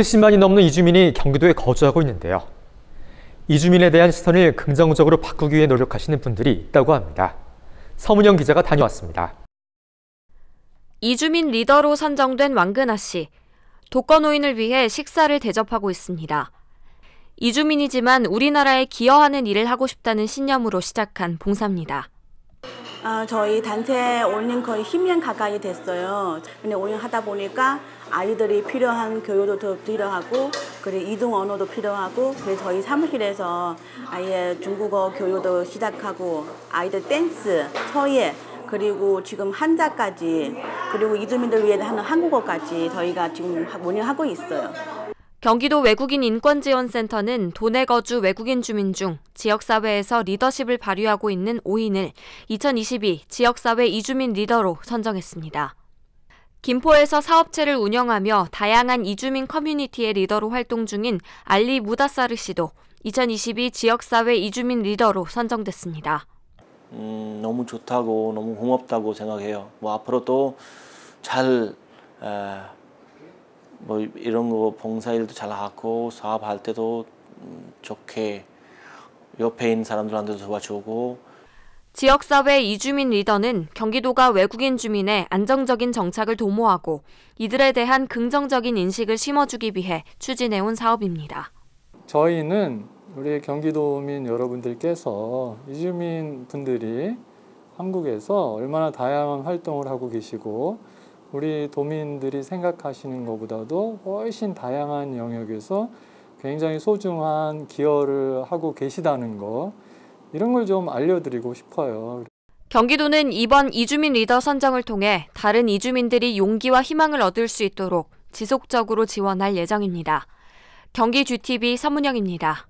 70만이 넘는 이주민이 경기도에 거주하고 있는데요. 이주민에 대한 시선을 긍정적으로 바꾸기 위해 노력하시는 분들이 있다고 합니다. 서문영 기자가 다녀왔습니다. 이주민 리더로 선정된 왕근아 씨. 독거노인을 위해 식사를 대접하고 있습니다. 이주민이지만 우리나라에 기여하는 일을 하고 싶다는 신념으로 시작한 봉사입니다. 아, 저희 단체 올린 거의 10년 가까이 됐어요. 근데 올린 하다 보니까 아이들이 필요한 교육도 더 필요하고 그리고 이동 언어도 필요하고 그래서 저희 사무실에서 아예 중국어 교육도 시작하고 아이들 댄스, 서예 그리고 지금 한자까지 그리고 이주민들 위해 하는 한국어까지 저희가 지금 모니하고 있어요. 경기도 외국인 인권지원센터는 도내 거주 외국인 주민 중 지역사회에서 리더십을 발휘하고 있는 5인을 2022 지역사회 이주민 리더로 선정했습니다. 김포에서 사업체를 운영하며 다양한 이주민 커뮤니티의 리더로 활동 중인 알리 무다사르 씨도 2022 지역사회 이주민 리더로 선정됐습니다. 음, 너무 좋다고 너무 고맙다고 생각해요. 뭐 앞으로도 잘 에, 뭐 이런 거 봉사일도 잘 하고 사업할 때도 음, 좋게 옆에 있는 사람들한테도 도와주고 지역사회 이주민 리더는 경기도가 외국인 주민의 안정적인 정착을 도모하고 이들에 대한 긍정적인 인식을 심어주기 위해 추진해온 사업입니다. 저희는 우리 경기도민 여러분들께서 이주민 분들이 한국에서 얼마나 다양한 활동을 하고 계시고 우리 도민들이 생각하시는 것보다도 훨씬 다양한 영역에서 굉장히 소중한 기여를 하고 계시다는 거 이런 걸 좀 알려드리고 싶어요. 경기도는 이번 이주민 리더 선정을 통해 다른 이주민들이 용기와 희망을 얻을 수 있도록 지속적으로 지원할 예정입니다. 경기 GTV 서문영입니다.